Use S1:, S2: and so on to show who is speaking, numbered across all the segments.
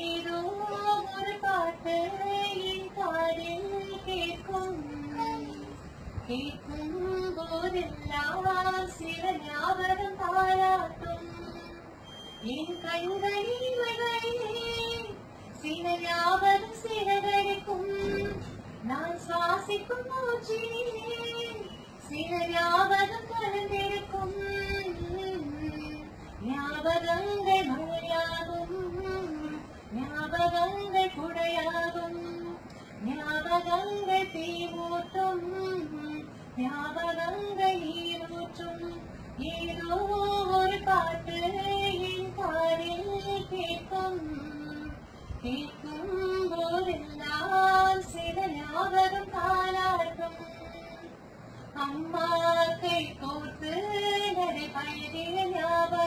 S1: ஏதோ ஒரு பாட்டு என் காதில் கேட்கும் கேட்கும் போதெல்லாம் சில ஞாபகம் பாராட்டும் என் கண்களில் சில ஞாபகம் சிறகடிக்கும் நான் சுவாசிக்கும் மூச்சிலே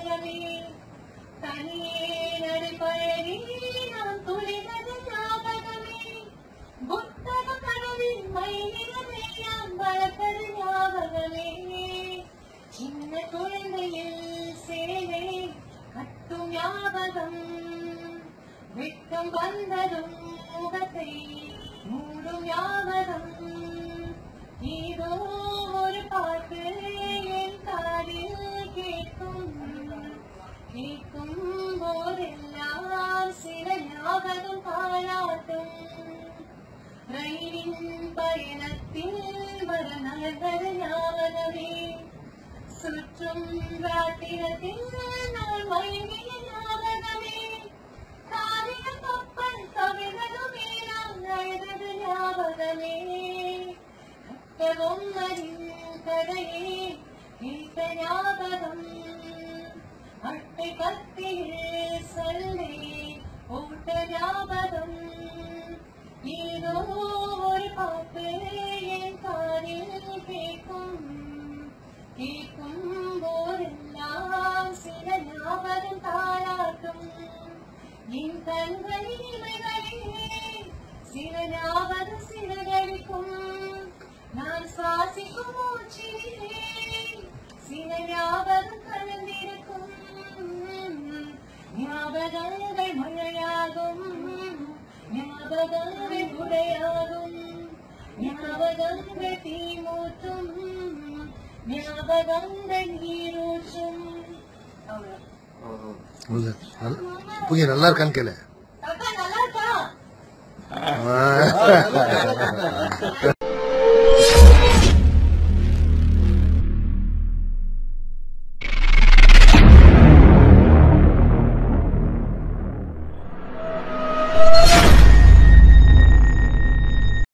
S1: ஞாபகமே தனியே நடை நான் நாம் துளிவது ஞாபகமே புத்தக கனவில் மயிலிடமெல்லாம் வளர்த்தது ஞாபகமே. சின்ன குழந்தையில் சேவை கட்டும் ஞாபகம் வெட்கம் வந்ததும் முகத்தை மூடும் ஞாபகம். கேட்கும் போதெல்லாம் சில ஞாபகம் பாராட்டும். ரயிலின் பயணத்தில் வர நகர் ஞாபகமே. சுற்றும் ராட்டினத்தில் நான் மயங்கிய ஞாபகமே. காரிய கப்பல் நாம் நான் அழுதது ஞாபகமே. அறிந்த கடையே கேட்ட ஞாபகம். அட்டை கத்தியில் சொல்லி ஓட்ட ஞாபகம். ஏதோ ஒரு பாட்டு என் காதில் கேட்கும். கேட்கும் போதெல்லாம் சில ஞாபகம் தாளாட்டும் என் கண்களில் இவைகளிலே சில ஞாபகம் சிறகடிக்கும் நான் சுவாசிக்கும் மூச்சிலே சில ஞாபகம் ஞாபகங்கள் மழையாகும் ஞாபகங்கள் உடையாகும். ஞாபகங்கள் தீமூற்றும் ஞாபகங்கள் நீரூற்றும்.
S2: புதிய நல்லா இருக்கான்னு கேளு.
S1: நல்லா இருக்கா.